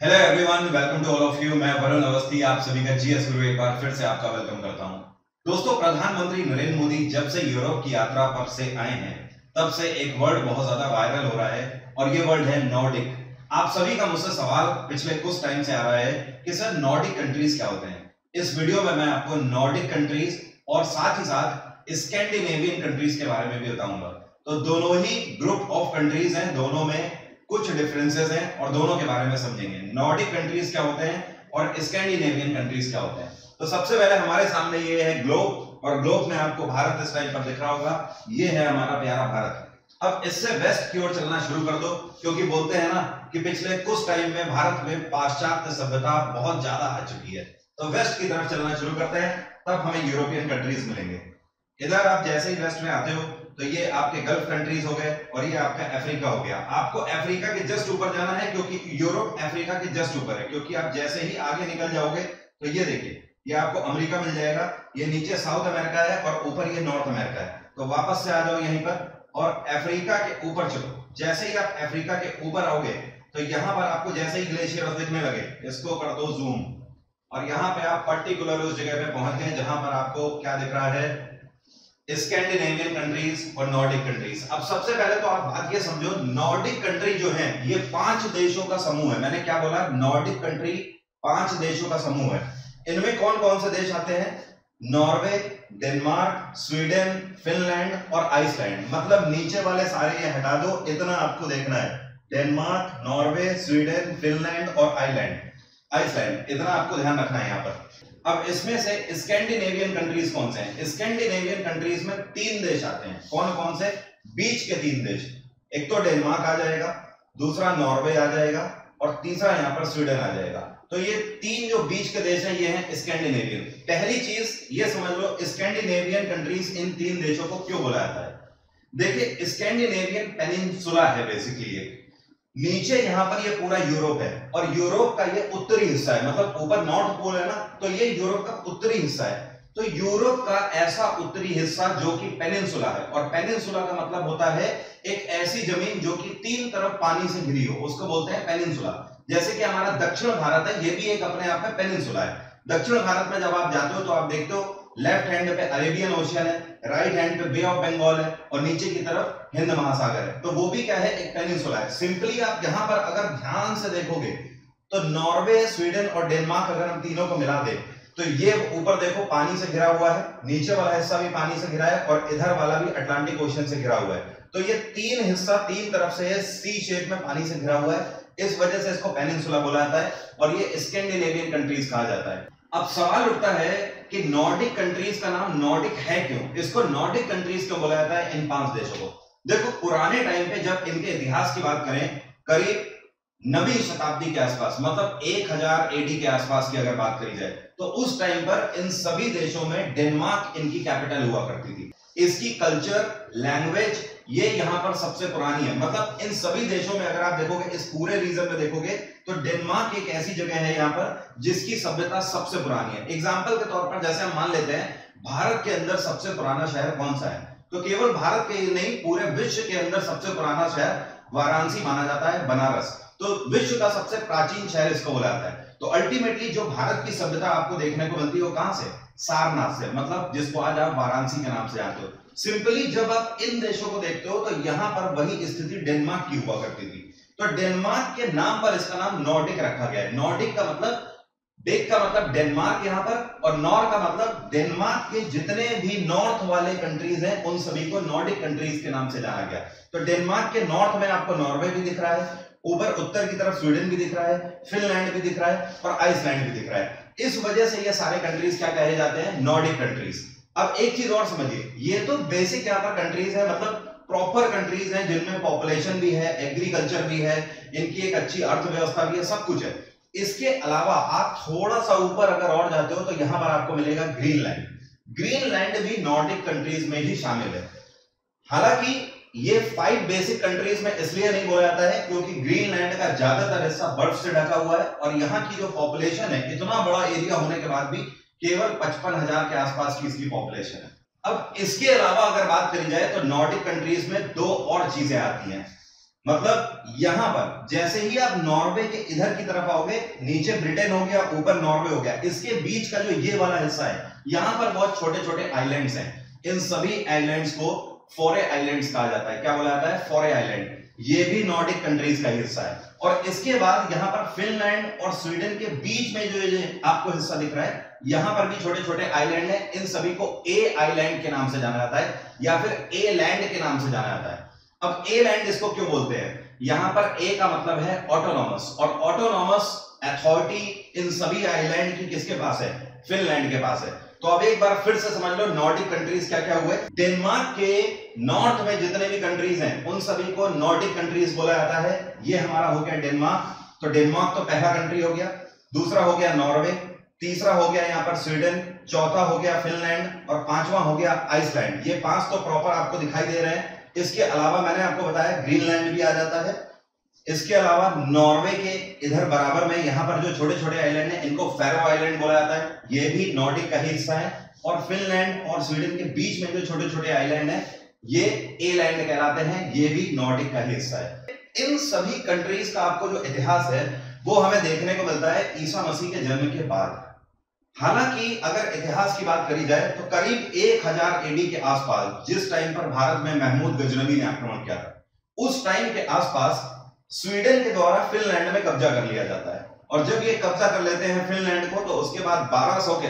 Hello everyone welcome to all of you मैं वरुण अवस्थी, आप सभी का जीएस गुरु एक बार फिर से आपका वेलकम करता हूँ। दोस्तों, प्रधानमंत्री नरेंद्र मोदी जब से यूरोप की यात्रा पर से आए हैं, तब से एक वर्ड बहुत ज़्यादा वायरल हो रहा है और ये वर्ड है नॉर्डिक आप सभी का मुझसे सवाल पिछले कुछ टाइम से आ रहा है कि सर नॉर्डिक कंट्रीज़ क्या होते हैं? इस वीडियो में मैं आपको नॉर्डिक कंट्रीज़ और साथ ही साथ स्कैंडिनेवियन कंट्रीज़ के बारे में भी बताऊँगा। तो दोनों ही ग्रुप ऑफ़ कंट्रीज़ हैं, दोनों में कुछ डिफरेंसेस हैं और दोनों के बारे में समझेंगे। नॉर्डिक कंट्रीज़ क्या होते हैं और स्कैंडिनेवियन कंट्रीज़ क्या होते हैं? तो सबसे पहले हमारे सामने ये है ग्लोब और ग्लोब में आपको भारत इस टाइम पर दिख रहा होगा। ये है हमारा प्यारा भारत। अब इससे वेस्ट की ओर चलना शुरू कर दो, क्योंकि बोलते हैं ना कि पिछले कुछ टाइम में भारत में पाश्चात्य सभ्यता बहुत ज़्यादा आ चुकी है। तो वेस्ट की तरफ़ चलना शुरू करते हैं, तब हमें यूरोपियन कंट्रीज़ मिलेंगे। इधर आप जैसे ही वेस्ट में आते हो तो ये आपके गल्फ कंट्रीज़ हो गए और ये आपका अफ्रीका हो गया। आपको अफ्रीका के जस्ट ऊपर जाना है क्योंकि यूरोप अफ्रीका के जस्ट ऊपर है। क्योंकि आप जैसे ही आगे निकल जाओगे तो ये देखिए, ये आपको अमेरिका मिल जाएगा, ये नीचे साउथ अमेरिका है और ऊपर ये नॉर्थ अमेरिका है। तो वापस से आ जाओ यहीं पर और अफ्रीका के ऊपर चलो। जैसे ही आप अफ्रीका के ऊपर आओगे तो यहाँ पर आपको जैसे ही ग्लेशियर दिखने लगे, इसको कर दो जूम और यहाँ पे आप पर्टिकुलर उस जगह पे पहुँच गए जहाँ पर आपको क्या दिख रहा है? स्कैंडिनेवियन कंट्रीज़ और नॉर्डिक कंट्रीज़ अब सबसे पहले तो आप बात ये समझो नॉर्डिक कंट्री जो है, ये पाँच देशों का समूह है। मैंने क्या बोला? नॉर्डिक कंट्री पाँच देशों का समूह है। इनमें कौन कौन से देश आते हैं? नॉर्वे डेनमार्क स्वीडन फिनलैंड और आइसलैंड मतलब नीचे वाले सारे ये हटा दो, इतना आपको देखना है। डेनमार्क नॉर्वे स्वीडन फिनलैंड और आइलैंड आइसलैंड इतना आपको ध्यान रखना है यहाँ पर। अब इसमें से स्कैंडिनेवियन कंट्रीज़ कौन से हैं? स्कैंडिनेवियन कंट्रीज़ में तीन देश आते हैं। कौन कौन से? बीच के तीन देश। एक तो डेनमार्क आ जाएगा, दूसरा नॉर्वे आ जाएगा और तीसरा यहाँ पर स्वीडन आ जाएगा। तो ये तीन जो बीच के देश हैं, ये हैं स्कैंडिनेवियन। पहली चीज़, ये समझ लो, स्कैंडिनेवियन कंट्रीज़ इन तीन देशों को क्यों बोला जाता है देखिए, स्कैंडिनेवियन पेनिनसुला है बेसिकली एक नीचे यहाँ पर ये पूरा यूरोप है और यूरोप का ये उत्तरी हिस्सा है। मतलब ऊपर नॉर्थ पोल है ना तो ये यूरोप का उत्तरी हिस्सा है। तो यूरोप का ऐसा उत्तरी हिस्सा जो कि पेनिनसुला है। और पेनिनसुला का मतलब होता है एक ऐसी ज़मीन जो कि तीन तरफ़ पानी से घिरी हो। उसको बोलते हैं पेनिनसुला। जैसे कि हमारा दक्षिण भारत है, ये भी एक अपने आप में पेनिनसुला है। दक्षिण भारत में जब आप जाते हो तो आप देखते हो लेफ़्ट हैंड पे अरेबियन ओशियन है राइट हैंड पे बे ऑफ़ बंगाल है, और नीचे की तरफ़ हिंद महासागर है। तो वो भी क्या है? एक पेनिनसुला है। सिंपली आप यहाँ पर अगर ध्यान से देखोगे तो नॉर्वे स्वीडन और डेनमार्क अगर हम तीनों को मिला दे तो ये ऊपर देखो, पानी से घिरा हुआ है, नीचे वाला हिस्सा भी पानी से घिरा है, और इधर वाला भी अटलांटिक ओशन से घिरा हुआ है। तो ये तीन हिस्सा, तीन तरफ़ से सी शेप में पानी से घिरा हुआ है। इस वजह से इसको पेनिनसुला बोला जाता है, और ये स्कैंडिनेवियन कंट्रीज़ कहा जाता है। अब सवाल उठता है कि नॉर्डिक कंट्रीज़ का नाम नॉर्डिक है क्यों? इसको नॉर्डिक कंट्रीज़ क्यों बोला जाता है? इन पाँच देशों को। देखो, पुराने टाइम पे जब इनके इतिहास की बात करें, करीब नवी शताब्दी के आसपास मतलब 1000 एडी के आसपास की अगर बात करी जाए तो उस टाइम पर इन सभी देशों में डेनमार्क इनकी कैपिटल हुआ करती थी। इसकी कल्चर लैंग्वेज ये यहाँ पर सबसे पुरानी है। मतलब इन सभी देशों में अगर आप देखोगे, इस पूरे रीजन में देखोगे तो डेनमार्क एक ऐसी जगह है यहाँ पर जिसकी सभ्यता सबसे पुरानी है। एग्ज़ाम्पल के तौर पर जैसे हम मान लेते हैं, भारत के अंदर सबसे पुराना शहर कौन सा है? तो केवल भारत के नहीं, पूरे विश्व के अंदर सबसे पुराना शहर वाराणसी माना जाता है, बनारस। तो विश्व का सबसे प्राचीन शहर इसको बोला जाता है। तो अल्टीमेटली जो भारत की सभ्यता आपको देखने को मिलती है वो कहाँ से? सारनाथ से मतलब जिसको आज आप वाराणसी के नाम से जानते हो। सिंपली जब आप इन देशों को देखते हो तो यहाँ पर वही स्थिति डेनमार्क की हुआ करती थी। तो डेनमार्क के नाम पर इसका नाम नॉर्डिक रखा गया है। नॉर्डिक का मतलब डेक का मतलब डेनमार्क यहाँ पर, और नॉर का मतलब डेनमार्क के जितने भी नॉर्थ वाले कंट्रीज़ हैं, उन सभी को नॉर्डिक कंट्रीज़ के नाम से जाना गया। तो डेनमार्क के नॉर्थ में आपको नॉर्वे भी दिख रहा है, ऊपर उत्तर की तरफ़ स्वीडन भी दिख रहा है, फिनलैंड भी दिख रहा है, और आइसलैंड भी दिख रहा है। इस वजह से ये सारे कंट्रीज़ क्या कहे जाते हैं? Nordic countries. अब एक चीज़ और समझिए, ये तो बेसिक यहाँ पर कंट्रीज़ है मतलब प्रॉपर कंट्रीज़ हैं जिनमें पॉपुलेशन भी है एग्रीकल्चर भी है, इनकी एक अच्छी अर्थव्यवस्था भी है, सब कुछ है। इसके अलावा आप थोड़ा सा ऊपर अगर और जाते हो तो यहाँ पर आपको मिलेगा ग्रीनलैंड ग्रीनलैंड भी नॉर्डिक कंट्रीज़ में ही शामिल है। हालाँकि ये फाइव बेसिक कंट्रीज़ में इसलिए नहीं बोला जाता है क्योंकि ग्रीनलैंड का ज़्यादातर हिस्सा बर्फ़ से ढका हुआ है और यहाँ की जो पॉपुलेशन है, इतना बड़ा एरिया होने के बाद भी केवल पचपन हज़ार के आसपास की इसकी पॉपुलेशन है। अब इसके अलावा अगर बात करी जाए तो नॉर्डिक कंट्रीज़ में दो और चीज़ें आती हैं। मतलब यहाँ पर जैसे ही आप नॉर्वे के इधर की तरफ़ आओगे, नीचे ब्रिटेन हो गया, ऊपर नॉर्वे हो गया, इसके बीच का जो ये वाला हिस्सा है, यहाँ पर बहुत छोटे छोटे आइलैंड्स हैं। इन सभी आइलैंड्स को फॉरे आइलैंड्स कहा जाता है। क्या बोला जाता है? फॉरे आइलैंड ये भी नॉर्डिक कंट्रीज़ का हिस्सा है। और इसके बाद यहाँ पर फिनलैंड और स्वीडन के बीच में जो ये आपको हिस्सा दिख रहा है, यहाँ पर भी छोटे छोटे आइलैंड है। इन सभी को ए आइलैंड के नाम से जाना जाता है, या फिर ए लैंड के नाम से जाना जाता है। अब ए लैंड इसको क्यों बोलते हैं? यहाँ पर ए का मतलब है ऑटोनॉमस और ऑटोनॉमस अथॉरिटी इन सभी आइलैंड की किसके पास है? फिनलैंड के पास है। तो अब एक बार फिर से समझ लो नॉर्डिक कंट्रीज़ क्या क्या हुए? डेनमार्क के नॉर्थ में जितने भी कंट्रीज़ हैं, उन सभी को नॉर्डिक कंट्रीज़ बोला जाता है। ये हमारा हो गया डेनमार्क तो डेनमार्क तो पहला कंट्री हो गया। दूसरा हो गया नॉर्वे तीसरा हो गया यहाँ पर स्वीडन चौथा हो गया फिनलैंड और पांचवा हो गया आइसलैंड ये पाँच तो प्रॉपर आपको दिखाई दे रहे हैं। इसके अलावा मैंने आपको बताया ग्रीनलैंड भी आ जाता है। इसके अलावा नॉर्वे के इधर बराबर में यहाँ पर जो छोटे छोटे आइलैंड है, इनको फेरो आइलैंड बोला जाता है। ये भी नॉर्डिक का ही हिस्सा है। और फिनलैंड और स्वीडन के बीच में जो छोटे छोटे आइलैंड है, ये ए लैंड कहलाते हैं। ये भी नॉर्डिक का ही हिस्सा है। इन सभी कंट्रीज़ का आपको जो इतिहास है, वो हमें देखने को मिलता है ईसा मसीह के जन्म के बाद। हालाँकि अगर इतिहास की बात करी जाए तो करीब 1000 एडी के आसपास, जिस टाइम पर भारत में महमूद गजनबी ने आक्रमण किया था, उस टाइम के आसपास स्वीडन के द्वारा फिनलैंड में कब्जा कर लिया जाता है। और जब ये कब्जा कर लेते हैं फिनलैंड को तो उसके बाद 1200 के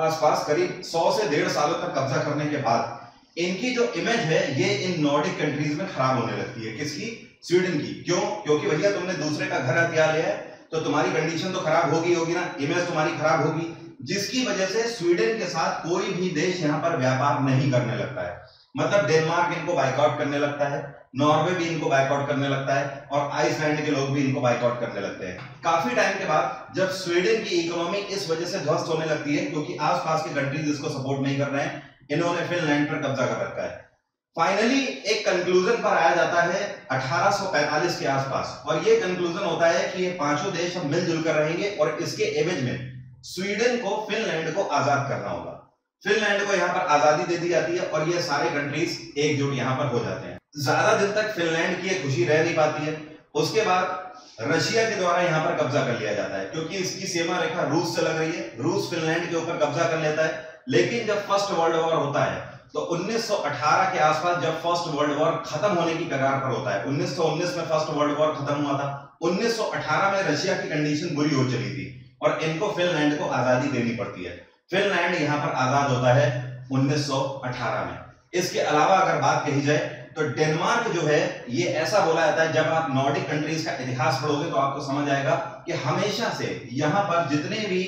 आसपास करीब 100 से डेढ़ सालों तक कब्जा करने के बाद इनकी जो इमेज है, ये इन नॉर्डिक कंट्रीज़ में खराब होने लगती है। किसकी? स्वीडन की। क्यों? क्योंकि भैया तुमने दूसरे का घर हथियार लिया है तो तुम्हारी कंडीशन तो खराब होगी होगी ना। इमेज तुम्हारी खराब होगी। जिसकी वजह से स्वीडन के साथ कोई भी देश यहाँ पर व्यापार नहीं करने लगता है। मतलब डेनमार्क इनको बाइकआउट करने लगता है, नॉर्वे भी इनको बाइकआउट करने लगता है, और आइसलैंड के लोग भी इनको बाइकआउट करने लगते हैं। काफ़ी टाइम के बाद जब स्वीडन की इकोनॉमी इस वजह से ध्वस्त होने लगती है, क्योंकि आसपास के कंट्रीज़ इसको सपोर्ट नहीं कर रहे हैं, इन्होंने फिनलैंड पर कब्जा कर रखा है। फाइनली एक कंक्लूजन पर आया जाता है 1845 के आसपास, और ये कंक्लूजन होता है कि ये पाँचों देश हम मिलजुल कर रहेंगे, और इसके एवज में स्वीडन को फिनलैंड को आज़ाद करना होगा। फिनलैंड को यहाँ पर आज़ादी दे दी जाती है और ये सारे कंट्रीज़ एकजुट यहाँ पर हो जाते हैं। ज़्यादा दिन तक फिनलैंड की खुशी रह नहीं पाती है। उसके बाद रशिया के द्वारा यहाँ पर कब्जा कर लिया जाता है, क्योंकि इसकी सीमा रेखा रूस से लग रही है। रूस फिनलैंड के ऊपर कब्जा कर लेता है, लेकिन जब फ़र्स्ट वर्ल्ड वॉर होता है तो 1918 के आसपास जब फ़र्स्ट वर्ल्ड वॉर खत्म होने की कगार पर होता है 1919 में फ़र्स्ट वर्ल्ड वॉर खत्म हुआ था 1918 में रशिया की कंडीशन बुरी हो चली थी, और इनको फिनलैंड को आज़ादी देनी पड़ती है। फिनलैंड यहाँ पर आज़ाद होता है 1918 में। इसके अलावा अगर बात कही जाए तो डेनमार्क जो है, ये ऐसा बोला जाता है, जब आप नॉर्डिक कंट्रीज़ का इतिहास पढ़ोगे तो आपको समझ आएगा कि हमेशा से यहाँ पर जितने भी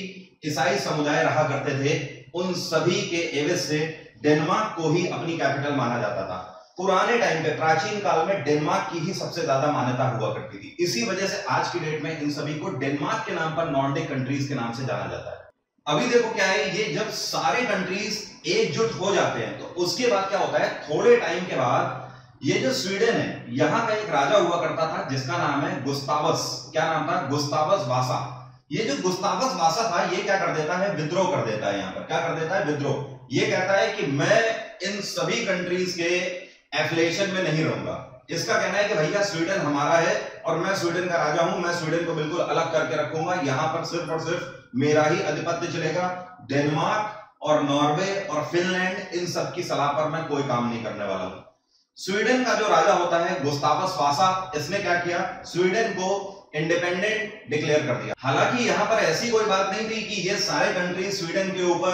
ईसाई समुदाय रहा करते थे, उन सभी के एवज से डेनमार्क को ही अपनी कैपिटल माना जाता था। पुराने टाइम पे, प्राचीन काल में डेनमार्क की ही सबसे ज़्यादा मान्यता हुआ करती थी। इसी वजह से आज की डेट में इन सभी को डेनमार्क के नाम पर नॉर्डिक कंट्रीज़ के नाम से जाना जाता है। अभी देखो क्या है, ये जब सारे कंट्रीज़ एकजुट हो जाते हैं तो उसके बाद क्या होता है, थोड़े टाइम के बाद ये जो स्वीडन है, यहाँ का एक राजा हुआ करता था, जिसका नाम है गुस्तावस क्या नाम था? गुस्तावस वासा ये जो गुस्तावस वासा था, ये क्या कर देता है विद्रोह कर देता है यहाँ पर। क्या कर देता है विद्रोह ये कहता है कि मैं इन सभी कंट्रीज़ के एफिलेशन में नहीं रहूँगा। इसका कहना है कि भैया स्वीडन हमारा है, और मैं स्वीडन का राजा हूँ, मैं स्वीडन को बिल्कुल अलग करके रखूँगा, यहाँ पर सिर्फ़ और सिर्फ़ मेरा ही अधिपत्य चलेगा। डेनमार्क और नॉर्वे और फिनलैंड, इन सब की सलाह पर मैं कोई काम नहीं करने वाला हूँ। स्वीडन का जो राजा होता है गुस्तावस वासा, इसने क्या किया? स्वीडन को इंडिपेंडेंट डिक्लेयर कर दिया। हालाँकि यहाँ पर ऐसी कोई बात नहीं थी कि ये सारे कंट्री स्वीडन के ऊपर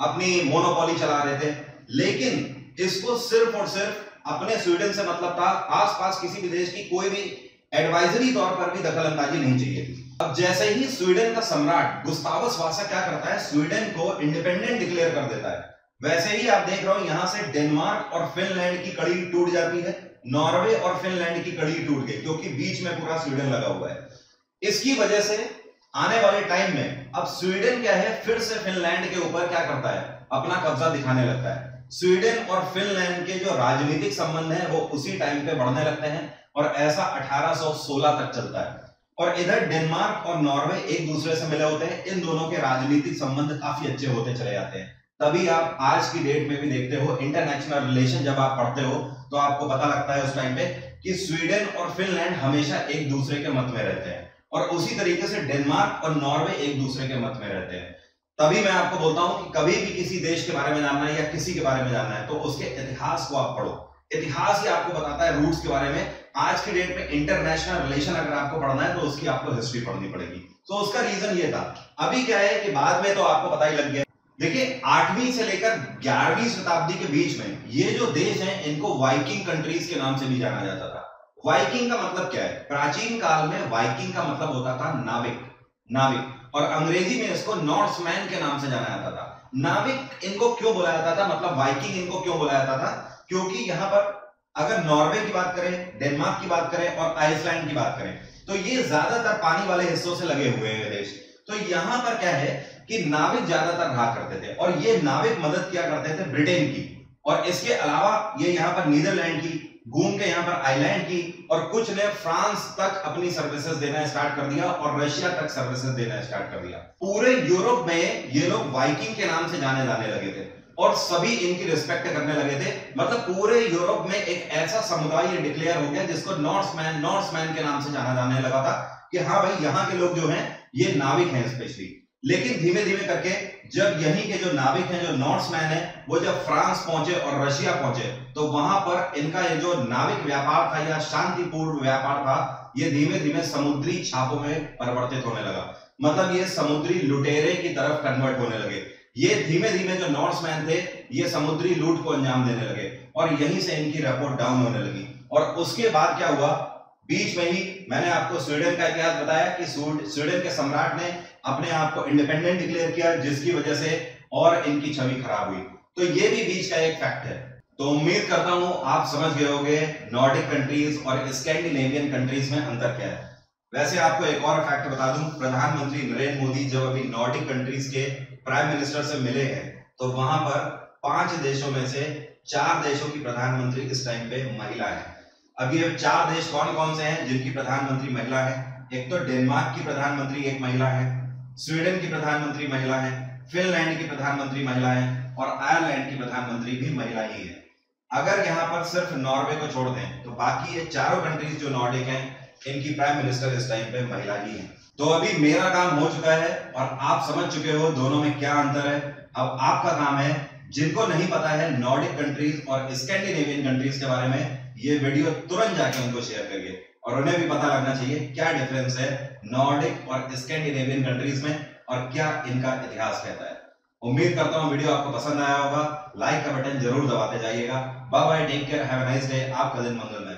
अपनी मोनोपोली चला रहे थे। लेकिन इसको सिर्फ़ और सिर्फ़ अपने स्वीडन से मतलब था, आसपास किसी भी देश की कोई भी एडवाइजरी तौर पर भी दखल अंदाजी नहीं चाहिए थी। अब जैसे ही स्वीडन का सम्राट गुस्तावस वासा क्या करता है? स्वीडन को इंडिपेंडेंट डिक्लेयर कर देता है। वैसे ही आप देख रहे हो, यहाँ से डेनमार्क और फिनलैंड की कड़ी टूट जाती है। नॉर्वे और फिनलैंड की कड़ी टूट गई, क्योंकि बीच में पूरा स्वीडन लगा हुआ है। इसकी वजह से आने वाले टाइम में अब स्वीडन क्या है? फिर से फिनलैंड के ऊपर क्या करता है? अपना कब्जा दिखाने लगता है। स्वीडन और फिनलैंड के जो राजनीतिक संबंध है, वो उसी टाइम पे बढ़ने लगते हैं और ऐसा 1816 तक चलता है। और इधर डेनमार्क और नॉर्वे एक दूसरे से मिले होते हैं। इन दोनों के राजनीतिक संबंध काफ़ी अच्छे होते चले जाते हैं। तभी आप आज की डेट में भी देखते हो इंटरनेशनल रिलेशन जब आप पढ़ते हो तो आपको पता लगता है उस टाइम पे कि स्वीडन और फिनलैंड हमेशा एक दूसरे के मत में रहते हैं। और उसी तरीके से डेनमार्क और नॉर्वे एक दूसरे के मत में रहते हैं। तभी मैं आपको बोलता हूँ कि कभी भी किसी देश के बारे में जानना है या किसी के बारे में जानना है तो उसके इतिहास को आप पढ़ो। इतिहास ही आपको बताता है रूट्स के बारे में। आज के डेट में इंटरनेशनल रिलेशन अगर आपको पढ़ना है तो उसकी आपको हिस्ट्री पढ़नी पड़ेगी। तो उसका रीजन ये था। अभी क्या है कि बाद में तो आपको पता ही लग गया। देखिए, आठवीं से लेकर ग्यारहवीं शताब्दी के बीच में ये जो देश हैं, इनको वाइकिंग कंट्रीज़ के नाम से भी जाना जाता था। वाइकिंग का मतलब क्या है? प्राचीन काल में वाइकिंग का मतलब होता था नाविक। नाविक। और अंग्रेज़ी में इसको नॉर्थमैन के नाम से जाना जाता था। नाविक इनको क्यों बोला जाता था? मतलब वाइकिंग इनको क्यों बोला जाता था? क्योंकि यहाँ पर अगर नॉर्वे की बात करें, डेनमार्क की बात करें और आइसलैंड की बात करें तो ये ज़्यादातर पानी वाले हिस्सों से लगे हुए हैं देश। तो यहाँ पर क्या है कि नाविक ज़्यादातर रहा करते थे और ये नाविक मदद किया करते थे ब्रिटेन की। और इसके अलावा ये यहाँ पर नीदरलैंड की, घूम के यहाँ पर आइलैंड की और कुछ ने फ्रांस तक अपनी सर्विसेज़ देना स्टार्ट कर दिया और रशिया तक सर्विसेज़ देना स्टार्ट कर दिया। पूरे यूरोप में ये लोग वाइकिंग के नाम से जाने जाने लगे थे। और सभी इनकी रिस्पेक्ट करने लगे थे। मतलब पूरे यूरोप में एक ऐसा समुदाय डिक्लेयर हो गया जिसको नॉर्थमैन नॉर्थमैन के नाम से जाना जाने लगा था कि हाँ भाई, यहाँ के लोग जो हैं, ये नाविक हैं स्पेशली लेकिन धीमे धीमे करके जब यहीं के जो नाविक हैं, जो नॉर्थमैन है, वो जब फ्रांस पहुँचे और रशिया पहुँचे तो वहाँ पर इनका ये जो नाविक व्यापार था या शांतिपूर्ण व्यापार था, ये धीमे धीमे समुद्री छापों में परिवर्तित होने लगा। मतलब ये समुद्री लुटेरे की तरफ़ कन्वर्ट होने लगे। ये धीमे धीमे जो नॉर्थमैन थे, ये समुद्री लूट को अंजाम देने लगे और यहीं से इनकी रिपोर्ट डाउन होने लगी। और उसके बाद क्या हुआ? बीच में ही मैंने आपको स्वीडन का इतिहास बताया कि स्वीडन के सम्राट ने अपने आप को इंडिपेंडेंट डिक्लेयर किया, जिसकी वजह से और इनकी छवि खराब हुई। तो ये भी बीच का एक फैक्ट है। तो उम्मीद करता हूँ आप समझ गए होंगे नॉर्डिक कंट्रीज़ और स्कैंडिनेवियन कंट्रीज़ में अंतर क्या है। वैसे आपको एक और फैक्ट बता दूँ, प्रधानमंत्री नरेंद्र मोदी जब अभी नॉर्डिक कंट्रीज़ के प्राइम मिनिस्टर से मिले हैं तो वहाँ पर पाँच देशों में से चार देशों की प्रधानमंत्री इस टाइम पे महिला है। अब ये चार देश कौन कौन से हैं जिनकी प्रधानमंत्री महिला है? एक तो डेनमार्क की प्रधानमंत्री एक महिला है स्वीडन की प्रधानमंत्री महिला है फिनलैंड की प्रधानमंत्री महिला है और आयरलैंड की प्रधानमंत्री भी महिला ही है। अगर यहाँ पर सिर्फ़ नॉर्वे को छोड़ दें तो बाकी ये चारों कंट्रीज़ जो नॉर्डिक हैं इनकी प्राइम मिनिस्टर इस टाइम पे महिला ही है। तो अभी मेरा काम हो चुका है और आप समझ चुके हो दोनों में क्या अंतर है। अब आपका काम है, जिनको नहीं पता है नॉर्डिक कंट्रीज़ और स्कैंडिनेवियन कंट्रीज़ के बारे में, ये वीडियो तुरंत जाके उनको शेयर करिए। और उन्हें भी पता लगना चाहिए क्या डिफरेंस है नॉर्डिक और स्कैंडिनेवियन कंट्रीज़ में और क्या इनका इतिहास कहता है। उम्मीद करता हूँ वीडियो आपको पसंद आया होगा। लाइक का बटन ज़रूर दबाते जाइएगा। Bye bye take care have nice day आपका दिन मंगलमय।